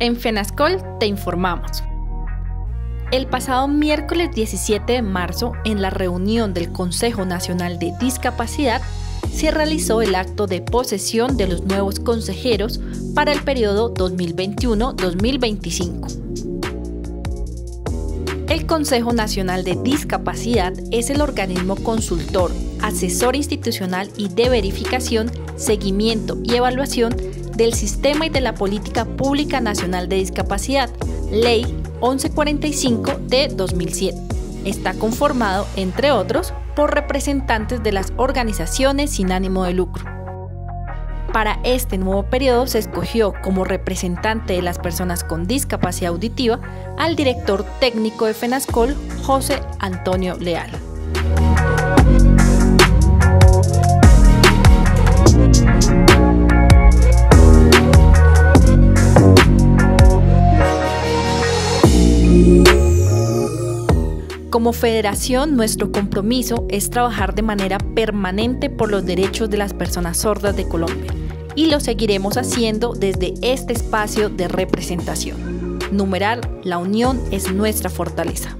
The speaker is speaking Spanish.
En FENASCOL te informamos. El pasado miércoles 17 de marzo, en la reunión del Consejo Nacional de Discapacidad, se realizó el acto de posesión de los nuevos consejeros para el periodo 2021-2025. El Consejo Nacional de Discapacidad es el organismo consultor, asesor institucional y de verificación, seguimiento y evaluación del Sistema y de la Política Pública Nacional de Discapacidad, Ley 1145 de 2007. Está conformado, entre otros, por representantes de las organizaciones sin ánimo de lucro. Para este nuevo periodo se escogió como representante de las personas con discapacidad auditiva al director técnico de FENASCOL, José Antonio Leal. Como federación, nuestro compromiso es trabajar de manera permanente por los derechos de las personas sordas de Colombia y lo seguiremos haciendo desde este espacio de representación. Numeral, la unión es nuestra fortaleza.